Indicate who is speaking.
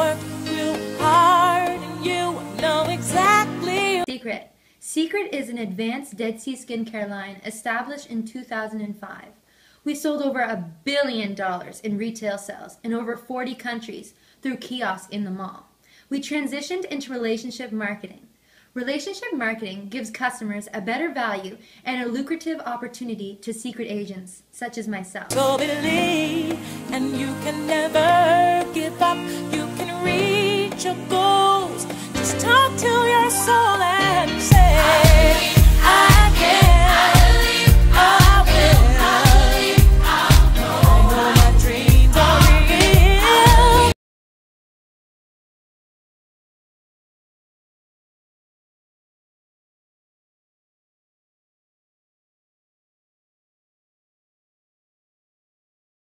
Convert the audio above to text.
Speaker 1: worked real hard and you know exactly.
Speaker 2: Seacret. Seacret is an advanced Dead Sea skincare line established in 2005. We sold over a billion dollars in retail sales in over 40 countries through kiosks in the mall. We transitioned into relationship marketing. Relationship marketing gives customers a better value and a lucrative opportunity to Seacret agents, such as myself.
Speaker 1: Go believe, and you can never give up. You can